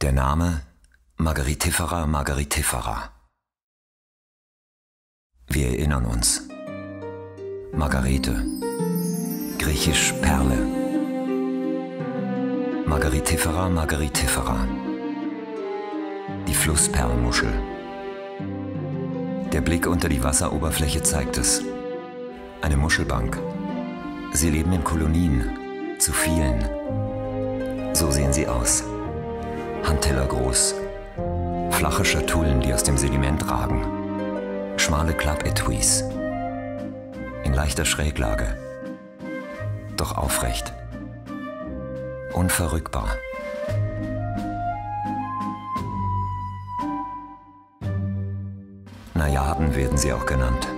Der Name Margaritifera margaritifera. Wir erinnern uns. Margarete, griechisch Perle. Margaritifera margaritifera. Die Flussperlmuschel. Der Blick unter die Wasseroberfläche zeigt es. Eine Muschelbank. Sie leben in Kolonien, zu vielen. So sehen sie aus. Handteller groß. Flache Schatullen, die aus dem Sediment ragen. Schmale Klappetuis. In leichter Schräglage. Doch aufrecht. Unverrückbar. Najaden werden sie auch genannt.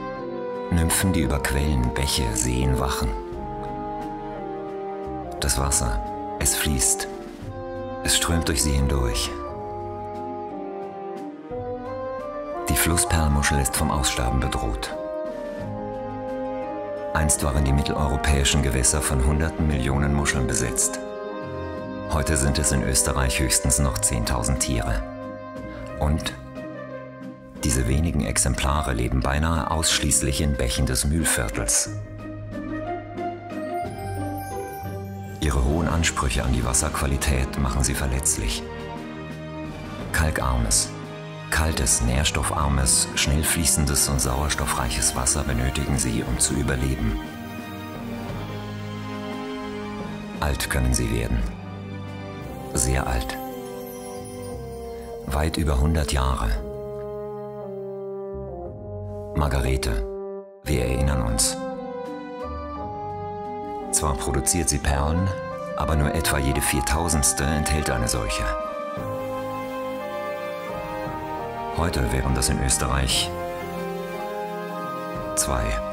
Nymphen, die über Quellen, Bäche, Seen wachen. Das Wasser, es fließt. Es strömt durch sie hindurch. Die Flussperlmuschel ist vom Aussterben bedroht. Einst waren die mitteleuropäischen Gewässer von hunderten Millionen Muscheln besetzt. Heute sind es in Österreich höchstens noch 10.000 Tiere. Und diese wenigen Exemplare leben beinahe ausschließlich in Bächen des Mühlviertels. Ihre hohen Ansprüche an die Wasserqualität machen sie verletzlich. Kalkarmes, kaltes, nährstoffarmes, schnell fließendes und sauerstoffreiches Wasser benötigen sie, um zu überleben. Alt können sie werden. Sehr alt. Weit über 100 Jahre. Margarete, wir erinnern uns. Zwar produziert sie Perlen, aber nur etwa jede Viertausendste enthält eine solche. Heute wären das in Österreich zwei.